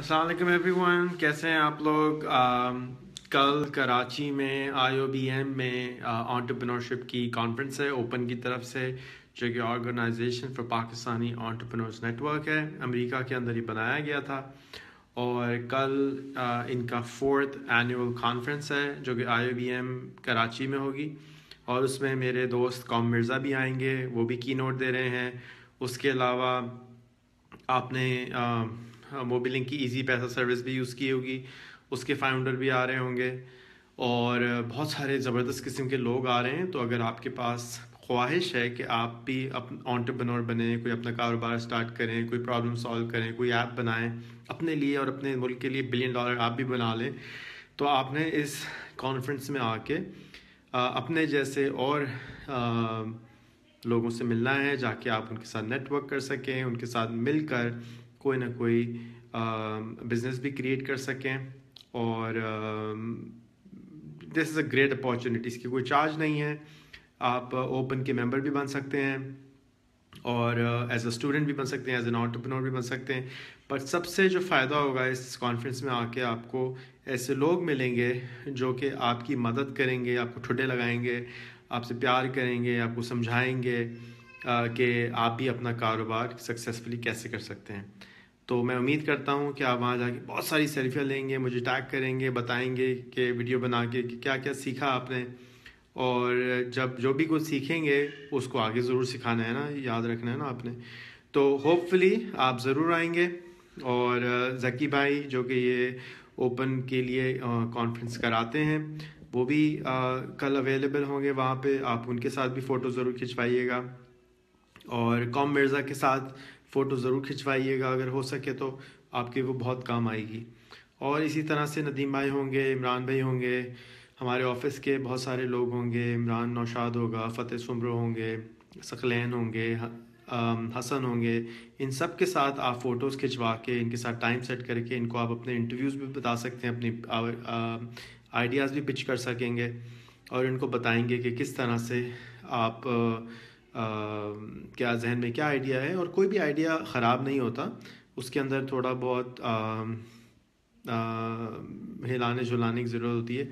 السلام علیکم every one کیسے ہیں آپ لوگ؟ کل کراچی میں، آئی او بی ایم میں آنٹرپرنورشپ کی کانفرنس ہے اوپن کی طرف سے، جو کہ organisation for Pakistani entrepreneurs network ہے، امریکہ کے اندر ہی بنایا گیا تھا۔ اور کل ان کا فورتھ اینیول کانفرنس ہے، جو کہ I O B M Karachi میں ہوگی۔ اور اس میں میرے دوست قوم مرزا بھی آئیں گے، وہ بھی کی نوٹ دے رہے ہیں۔ اس کے علاوہ، آپ نے ہاں، موبلنگ کی ایزی پیسہ سروس بھی یوز کی ہوگی، اس کے فاؤنڈر بھی آ رہے ہوں گے۔ اور بہت سارے زبردست قسم کے لوگ آ رہے ہیں، تو اگر آپ کے پاس خواہش ہے کہ آپ بھی آنٹرپرنور بنیں، کوئی اپنا کاروبار اسٹارٹ کریں، کوئی پرابلم سالو کریں، کوئی ایپ بنائیں، اپنے لیے اور اپنے ملک کے لیے بلین ڈالر آپ بھی بنا لیں، تو آپ نے اس کانفرنس میں آ کے اپنے جیسے اور لوگوں سے ملنا ہے، جا کے آپ ان کے ساتھ نیٹ ورک کر سکیں، ان کے ساتھ مل کر کوئی نہ کوئی بزنس بھی کریٹ کر سکیں اور دس از اے گریٹ اپارچونیٹی اس کی کوئی چارج نہیں ہے۔ آپ اوپن کے ممبر بھی بن سکتے ہیں اور ایز اے اسٹوڈنٹ بھی بن سکتے ہیں ایز این آنٹرپرنور بھی بن سکتے ہیں۔ پر سب سے جو فائدہ ہوگا اس کانفرنس میں آ کے آپ کو ایسے لوگ ملیں گے جو کہ آپ کی مدد کریں گے، آپ کو ٹھڈے لگائیں گے، آپ سے پیار کریں گے، آپ کو سمجھائیں گے۔ کہ آپ بھی اپنا کاروبار سکسیزفلی کیسے کر سکتے ہیں۔ تو میں امید کرتا ہوں کہ آپ وہاں جا کے بہت ساری سیلفیاں لیں گے، مجھے ٹیگ کریں گے، بتائیں گے کہ ویڈیو بنا کے کہ کیا کیا سیکھا آپ نے۔ اور جب جو بھی کچھ سیکھیں گے، اس کو آگے ضرور سکھانا ہے نا، یاد رکھنا ہے نا آپ نے۔ تو ہوپ فلی آپ ضرور آئیں گے۔ اور ذکی بھائی جو کہ یہ اوپن کے لیے کانفرنس کراتے ہیں، وہ بھی کل اویلیبل ہوں گے وہاں پہ۔ آپ ان کے ساتھ بھی فوٹو ضرور کھنچوائیے گا۔ اور قوم مرزا کے ساتھ فوٹو ضرور کھنچوائیے گا، اگر ہو سکے تو آپ کے وہ بہت کام آئے گی۔ اور اسی طرح سے ندیم بھائی ہوں گے، عمران بھائی ہوں گے، ہمارے آفس کے بہت سارے لوگ ہوں گے، عمران نوشاد ہوگا، فتح سمرو ہوں گے ثقلین ہوں گے حسن ہوں گے، ان سب کے ساتھ آپ فوٹوز کھنچوا کے، ان کے ساتھ ٹائم سیٹ کر کے، ان کو آپ اپنے انٹرویوز بھی بتا سکتے ہیں، اپنی آئیڈیاز بھی پچ کر سکیں گے اور ان کو بتائیں گے کہ کس طرح سے آپ کیا ذہن میں کیا آئیڈیا ہے؟ اور کوئی بھی آئیڈیا خراب نہیں ہوتا۔ اس کے اندر تھوڑا بہت ہلانے جھلانے کی ضرورت ہوتی ہے۔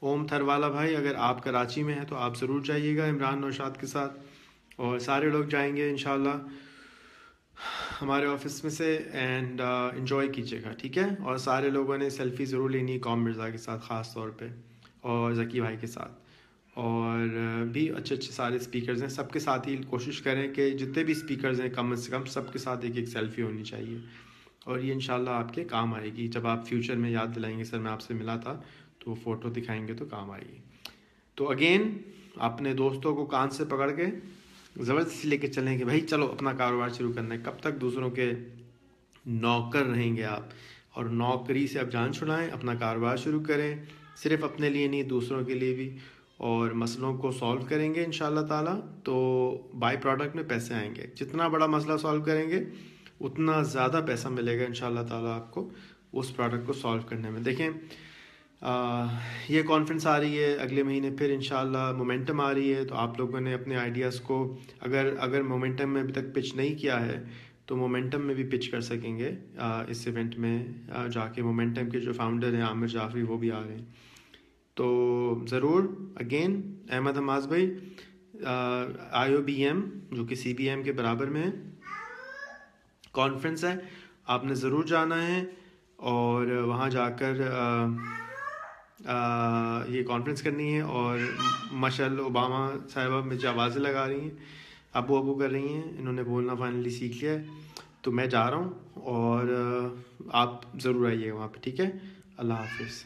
اوم تھر والا بھائی، اگر آپ کراچی میں ہیں تو آپ ضرور جائیے گا عمران نوشاد کے ساتھ۔ اور سارے لوگ جائیں گے انشاءاللہ ہمارے آفس میں سے اینڈ انجوائے کیجیے گا، ٹھیک ہے؟ اور سارے لوگوں نے سیلفی ضرور لینی قوم مرزا کے ساتھ خاص طور پہ، اور ذکی بھائی کے ساتھ۔ اور بھی اچھے اچھے سارے اسپیکرز ہیں۔ سب کے ساتھ ہی کوشش کریں کہ جتنے بھی اسپیکرز ہیں، کم از کم سب کے ساتھ ایک ایک سیلفی ہونی چاہیے۔ اور یہ انشاءاللہ آپ کے کام آئے گی۔ جب آپ فیوچر میں یاد دلائیں گے، سر میں آپ سے ملا تھا، تو وہ فوٹو دکھائیں گے تو کام آئے گی۔ تو اگین اپنے دوستوں کو کان سے پکڑ کے زبردستی لے کے چلیں کہ بھائی چلو، اپنا کاروبار شروع کرنا ہے۔ کب تک دوسروں کے نوکر رہیں گے آپ؟ اور نوکری سے آپ جان چھڑائیں، اپنا کاروبار شروع کریں۔ صرف اپنے لیے نہیں، دوسروں کے لیے بھی۔ اور مسئلوں کو سولو کریں گے ان شاء اللہ تعالیٰ، تو بائی پروڈکٹ میں پیسے آئیں گے۔ جتنا بڑا مسئلہ سولو کریں گے، اتنا زیادہ پیسہ ملے گا ان شاء اللہ تعالیٰ آپ کو اس پروڈکٹ کو سولو کرنے میں۔ دیکھیں یہ کانفرنس آ رہی ہے، اگلے مہینے پھر ان شاء اللہ مومنٹم آ رہی ہے، تو آپ لوگوں نے اپنے آئیڈیاز کو اگر اگر مومنٹم میں ابھی تک پچ نہیں کیا ہے، تو مومنٹم میں بھی پچ کر سکیں گے اس ایونٹ میں جا کے مومنٹم کے جو فاؤنڈر ہیں، عامر جعفری، وہ بھی آ رہے ہیں۔ تو ضرور اگین احمد حماز بھائی آئی او بی ایم جو کہ سی بی ایم کے برابر میں ہے کانفرنس ہے، آپ نے ضرور جانا ہے، اور وہاں جا کر یہ کانفرنس کرنی ہے، اور مشل اوباما صاحبہ مجھے آوازیں لگا رہی ہیں، ابو ابو کر رہی ہیں، انہوں نے بولنا فائنلی سیکھ لیا ہے، تو میں جا رہا ہوں، اور آپ ضرور آئیے گا وہاں پہ، ٹھیک ہے؟ اللہ حافظ۔